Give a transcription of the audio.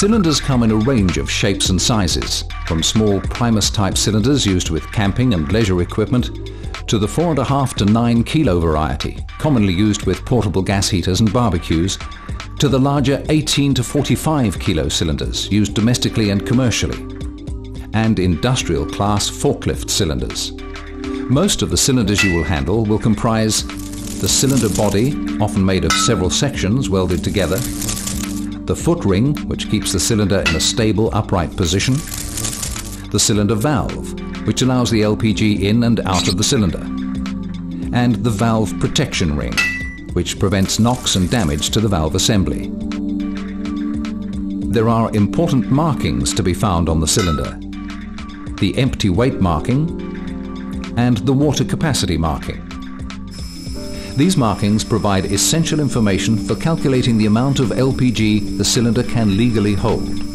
Cylinders come in a range of shapes and sizes, from small Primus-type cylinders used with camping and leisure equipment, to the 4.5 to 9 kilo variety, commonly used with portable gas heaters and barbecues, to the larger 18 to 45 kilo cylinders used domestically and commercially, and industrial class forklift cylinders. Most of the cylinders you will handle will comprise the cylinder body, often made of several sections welded together, the foot ring, which keeps the cylinder in a stable upright position, the cylinder valve, which allows the LPG in and out of the cylinder, and the valve protection ring, which prevents knocks and damage to the valve assembly. There are important markings to be found on the cylinder. The empty weight marking and the water capacity marking. These markings provide essential information for calculating the amount of LPG the cylinder can legally hold.